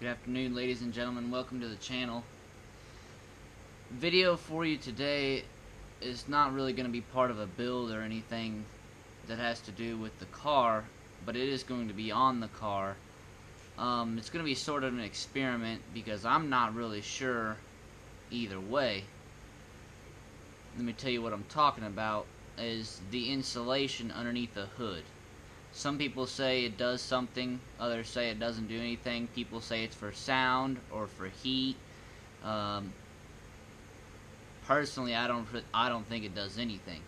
Good afternoon ladies and gentlemen, welcome to the channel. Video for you today is not really going to be part of a build or anything that has to do with the car, but it is going to be on the car. Um, it's going to be sort of an experiment because I'm not really sure either way. Let me tell you what I'm talking about is the insulation underneath the hood. Some people say it does something, others say it doesn't do anything. People say it's for sound or for heat. Um, personally, I don't I don't think it does anything.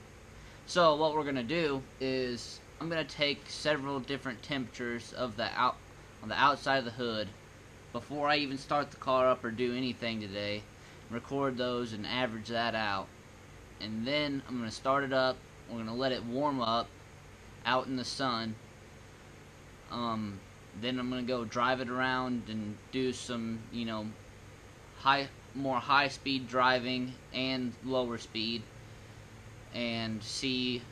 So what we're gonna do is I'm gonna take several different temperatures of the out on the outside of the hood before I even start the car up or do anything today. Record those and average that out, and then I'm gonna start it up. We're gonna let it warm up out in the sun. Um, then I'm gonna go drive it around and do some, you know, high, more high speed driving and lower speed, and see,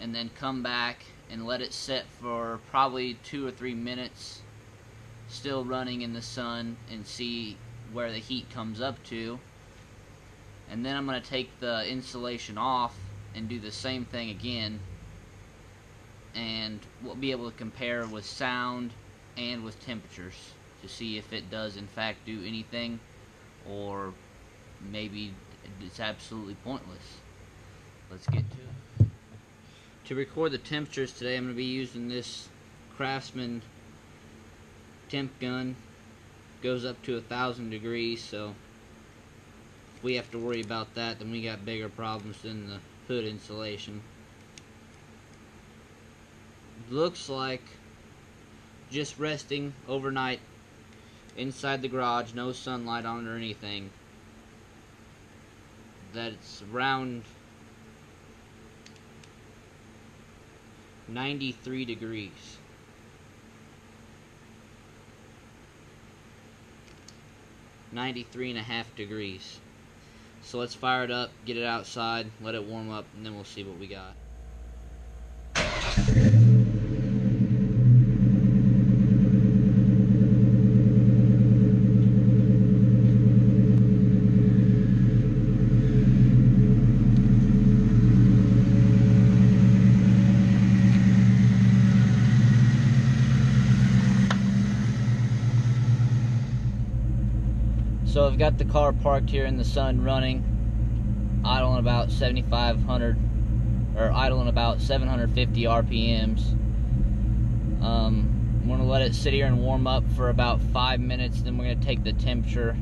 and then come back and let it set for probably two or three minutes, still running in the sun, and see where the heat comes up to. And then I'm gonna take the insulation off and do the same thing again and we'll be able to compare with sound and with temperatures to see if it does in fact do anything or maybe it's absolutely pointless. Let's get to it. To record the temperatures today I'm going to be using this Craftsman temp gun. Goes up to a thousand degrees so if we have to worry about that then we got bigger problems than the hood insulation looks like just resting overnight inside the garage, no sunlight on it or anything. That it's around 93 degrees. Ninety-three and a half degrees. So let's fire it up, get it outside, let it warm up, and then we'll see what we got. So I've got the car parked here in the sun running, idling about 7,500 or idling about 750 RPMs. Um, I'm to let it sit here and warm up for about five minutes. Then we're to take the temperature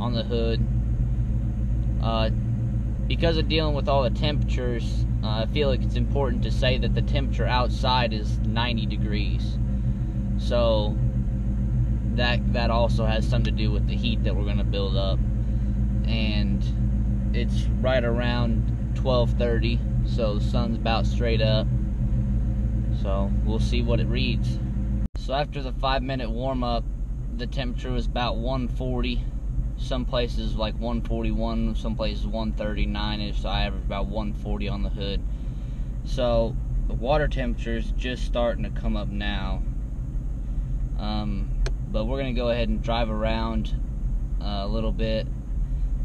on the hood. Uh, because of dealing with all the temperatures, uh, I feel like it's important to say that the temperature outside is 90 degrees. So that that also has something to do with the heat that we're going to build up. And it's right around 12:30 so the sun's about straight up. So we'll see what it reads. So after the 5 minute warm up the temperature was about 140 some places like 141 some places 139 ish so I average about 140 on the hood. So the water temperature is just starting to come up now. Um, but we're to go ahead and drive around uh, a little bit.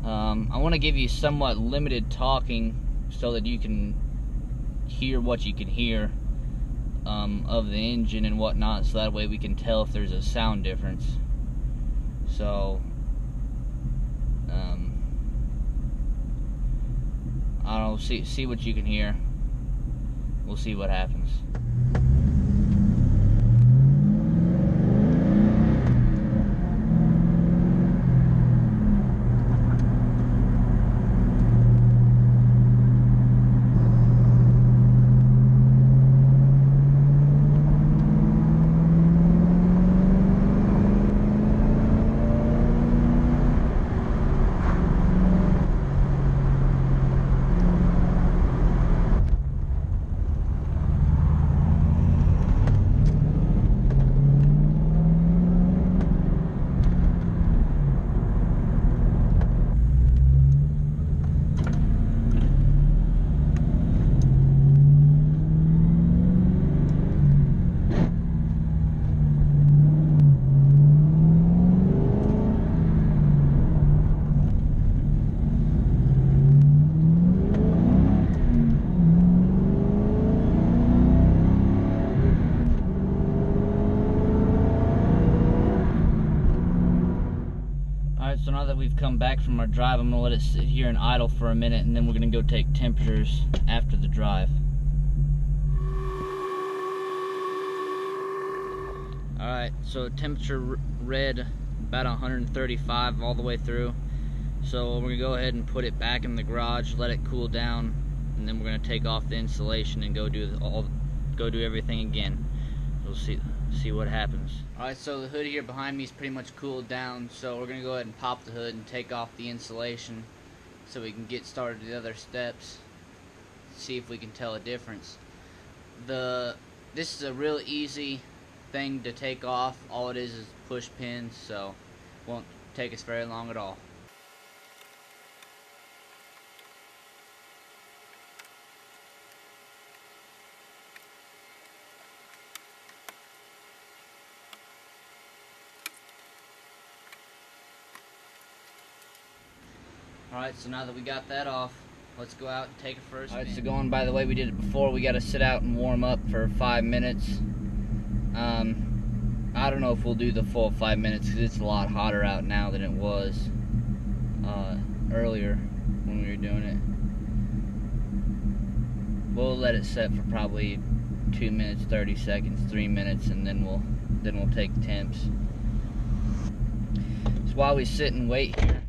Um, I want to give you somewhat limited talking so that you can hear what you can hear um, of the engine and whatnot, so that way we can tell if there's a sound difference. So, um, I don't know, see, see what you can hear. We'll see what happens. Alright, so now that we've come back from our drive, I'm gonna let it sit here and idle for a minute and then we're gonna go take temperatures after the drive. Alright, so temperature read about 135 all the way through. So we're gonna go ahead and put it back in the garage, let it cool down, and then we're gonna take off the insulation and go do all go do everything again. We'll see see what happens. Alright, so the hood here behind me is pretty much cooled down, so we're gonna go ahead and pop the hood and take off the insulation so we can get started the other steps. See if we can tell a difference. The this is a real easy thing to take off. All it is is push pins, so won't take us very long at all. Alright, so now that we got that off, let's go out and take a first Alright, so going by the way we did it before, we got to sit out and warm up for five minutes. Um, I don't know if we'll do the full five minutes because it's a lot hotter out now than it was uh, earlier when we were doing it. We'll let it set for probably two minutes, 30 seconds, three minutes, and then we'll then we'll take temps. So while we sit and wait here,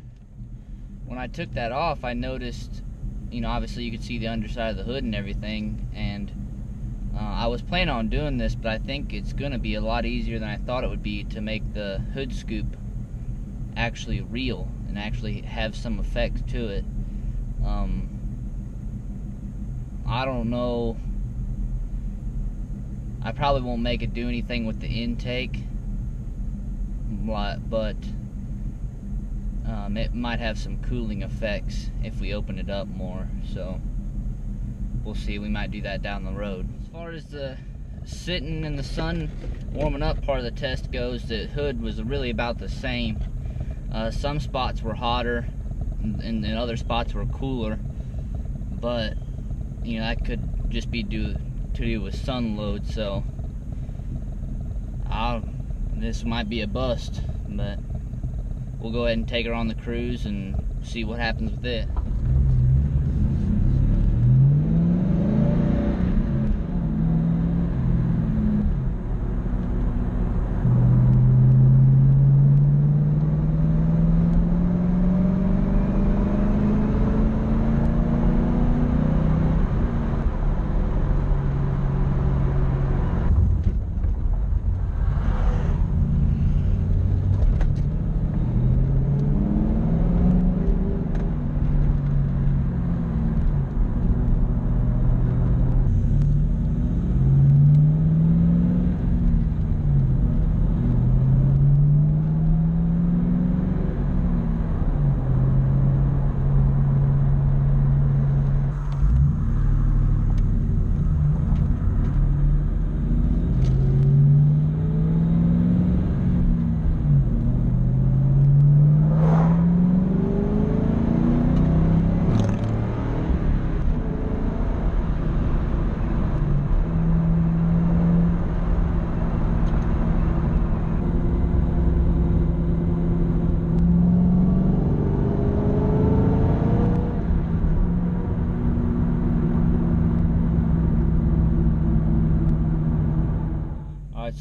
when I took that off, I noticed, you know, obviously you could see the underside of the hood and everything, and uh, I was planning on doing this, but I think it's going to be a lot easier than I thought it would be to make the hood scoop actually real and actually have some effect to it. Um, I don't know. I probably won't make it do anything with the intake, but um, it might have some cooling effects if we open it up more. So we'll see. We might do that down the road. As far as the sitting in the sun warming up part of the test goes, the hood was really about the same. Uh, some spots were hotter and, and other spots were cooler, but you know that could just be due to do with sun load. So I'll, this might be a bust, but we'll go ahead and take her on the cruise and see what happens with it.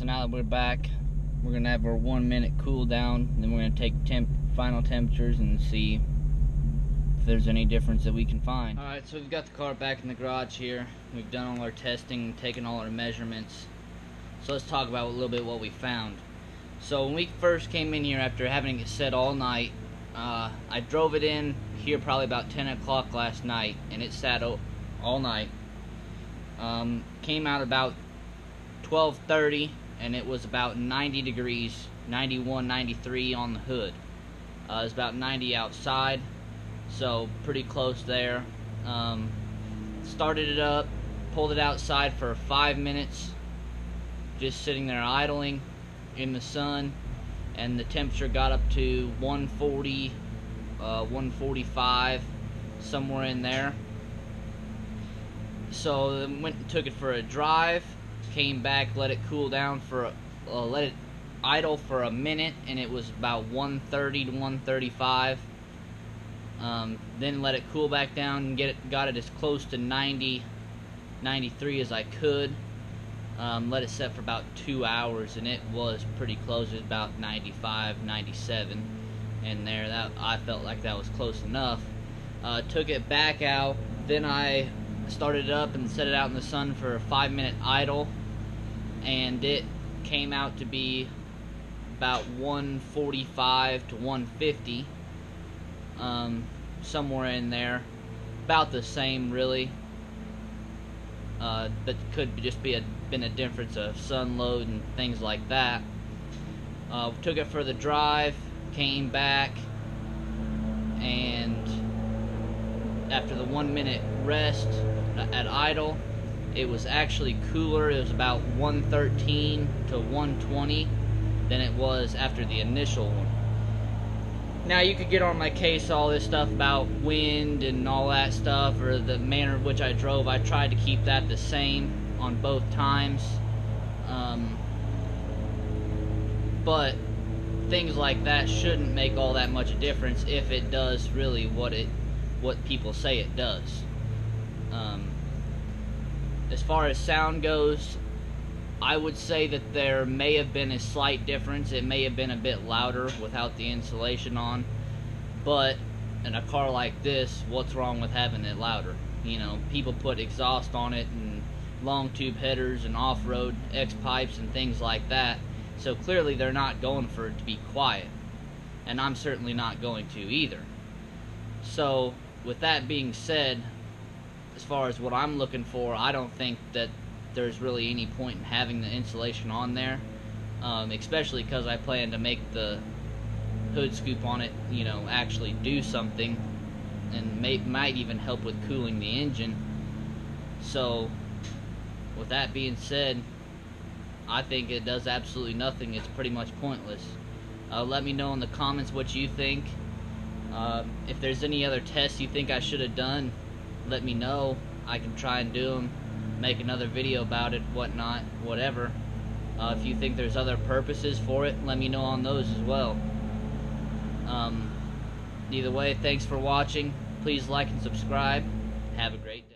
so we're back, we're gonna have our one minute cool down, then we're gonna take temp final temperatures and see if there's any difference that we can find. Alright, so we've got the car back in the garage here. We've done all our testing, taken all our measurements. So let's talk about a little bit what we found. So when we first came in here after having it set all night, uh, I drove it in here probably about 10 o'clock last night, and it sat all night. Um, came out about 12:30 and it was about 90 degrees 91 93 on the hood. Uh, it's about 90 outside so pretty close there. Um, started it up pulled it outside for five minutes just sitting there idling in the sun and the temperature got up to 140 uh, 145 somewhere in there. So went and took it for a drive came back, let it cool down for, uh, let it idle for a minute, and it was about 130 to 135. Um, then let it cool back down and get it, got it as close to 90, 93 as I could. Um, let it set for about two hours, and it was pretty close. It was about 95, 97, and there. That I felt like that was close enough. Uh, took it back out. Then I started it up and set it out in the sun for a five minute idle, and it came out to be about 145 to 150 um, somewhere in there. About the same really. Uh, but could just be a been a difference of sun load and things like that. Uh, took it for the drive came back and after the one minute rest at idle it was actually cooler. It was about 113 to 120 than it was after the initial one. Now you could get on my case all this stuff about wind and all that stuff or the manner in which I drove. I tried to keep that the same on both times. Um, but things like that shouldn't make all that much a difference if it does really what it what people say it does. Um, as far as sound goes, I would say that there may have been a slight difference. It may have been a bit louder without the insulation on. But in a car like this, what's wrong with having it louder? You know, people put exhaust on it and long tube headers and off road X pipes and things like that. So clearly they're not going for it to be quiet. And I'm certainly not going to either. So, with that being said, as far as what I'm looking for, I don't think that there's really any point in having the insulation on there, um, especially because I plan to make the hood scoop on it, you know, actually do something, and may, might even help with cooling the engine. So, with that being said, I think it does absolutely nothing. It's pretty much pointless. Uh, let me know in the comments what you think. Uh, if there's any other tests you think I should have done, let me know. I can try and do them, make another video about it, whatnot, whatever. Uh, if you think there's other purposes for it, let me know on those as well. Um, either way, thanks for watching. Please like and subscribe. Have a great day.